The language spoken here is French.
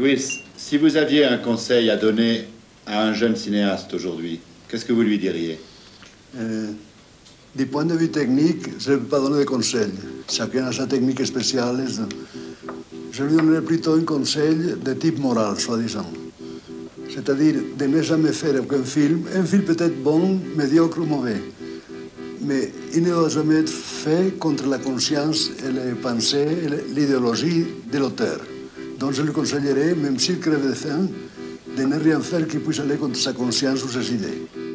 Louis, si vous aviez un conseil à donner à un jeune cinéaste aujourd'hui, qu'est-ce que vous lui diriez euh, Du point de vue technique, je ne peux pas donner de conseils. Chacun a sa technique spéciale. Je lui donnerais plutôt un conseil de type moral, soi-disant. C'est-à-dire de ne jamais faire aucun film, un film peut-être bon, médiocre ou mauvais, mais il ne doit jamais être fait contre la conscience et les pensées et l'idéologie de l'auteur. Donc je lui conseillerais, même s'il crève de faim, de ne rien faire qui puisse aller contre sa conscience ou ses idées.